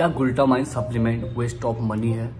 क्या glutamine supplement waste of money है?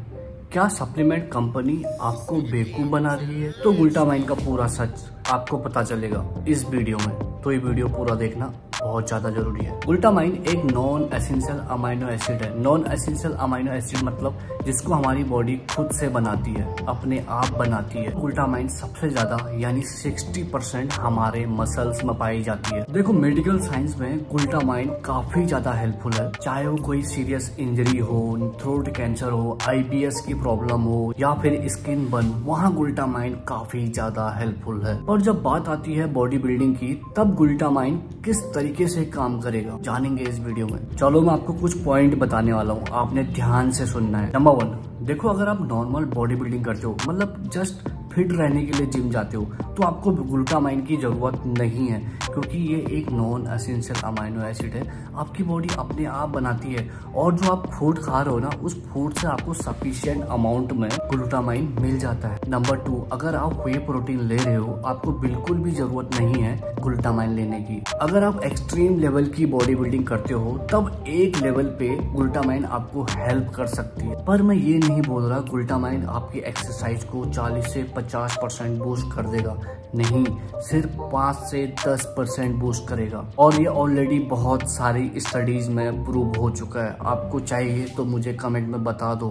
क्या सप्लीमेंट कंपनी आपको बेवकूफ़ बना रही है? तो गुल्टामाइन का पूरा सच आपको पता चलेगा इस वीडियो में। तो ये वीडियो पूरा देखना। बहुत ज़्यादा ज़रूरी है। गुल्टामाइन एक नॉन एसेंशियल अमाइनो एसिड है। नॉन एसेंशियल अमाइनो एसिड मतलब जिसको हमारी बॉडी खुद से बनाती है, अपने आप बनाती है। गुल्टामाइन सबसे ज़्यादा, यानी 60 परसेंट हमारे मसल्स में पाई जाती है। देखो मेडिकल साइंस में गुल्टामाइन काफ़ी ज़्यादा हेल्पफुल है। चाहे वो कोई सीरियस इंजरी हो थ्रोट कैंसर हो आईबीएस की प्रॉब्लम हो, या फिर स्किन बर्न वहाँ गुल्टामाइन काफ़ी ज़्यादा हेल्पफुल है। और जब बात आती है बॉडी बिल्डिंग की, तब गुल्टामाइन किस तरीके से काम करेगा। जानेंगे इस वीडियो में। चलो मैं आपको कुछ पॉइंट बताने वाला हूँ। आपने ध्यान से सुनना है। नंबर वन देखो अगर आप नॉर्मल बॉडी बिल्डिंग करते हो मतलब जस्ट फिट रहने के लिए जिम जाते हो तो आपको ग्लूटामाइन की ज़रूरत नहीं है, क्योंकि ये एक नॉन एसेंशियल अमाइनो एसिड है। आपकी बॉडी अपने आप बनाती है, और जो आप फ़ूड खा रहे हो ना, उस फ़ूड से आपको सफिशियंट अमाउंट में ग्लूटामाइन मिल जाता है। नंबर टू अगर आप वे प्रोटीन ले रहे हो, आपको बिल्कुल भी ज़रूरत नहीं है ग्लूटामाइन लेने की। अगर आप एक्सट्रीम लेवल की बॉडी बिल्डिंग करते हो, तब एक लेवल पे ग्लूटामाइन आपको हेल्प कर सकती है। पर मैं ये नहीं बोल रहा ग्लूटामाइन आपकी एक्सरसाइज को 40 से 50 परसेंट बूस्ट कर देगा। नहीं, सिर्फ़ पाँच से 10 परसेंट बूस्ट करेगा। और ये ऑलरेडी बहुत सारी स्टडीज़ में प्रूव हो चुका है। आपको चाहिए तो मुझे कमेंट में बता दो,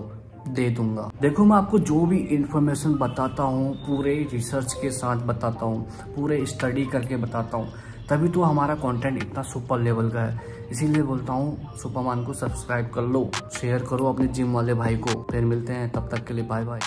दे दूँगा। देखो, मैं आपको जो भी इंफॉर्मेशन बताता हूँ, पूरे रिसर्च के साथ बताता हूँ, पूरे स्टडी करके बताता हूँ, तभी तो हमारा कंटेंट इतना सुपर लेवल का है। इसीलिए बोलता हूँ सुपरमान को सब्सक्राइब कर लो शेयर करो अपने जिम वाले भाई को। फिर मिलते हैं, तब तक के लिए बाय बाय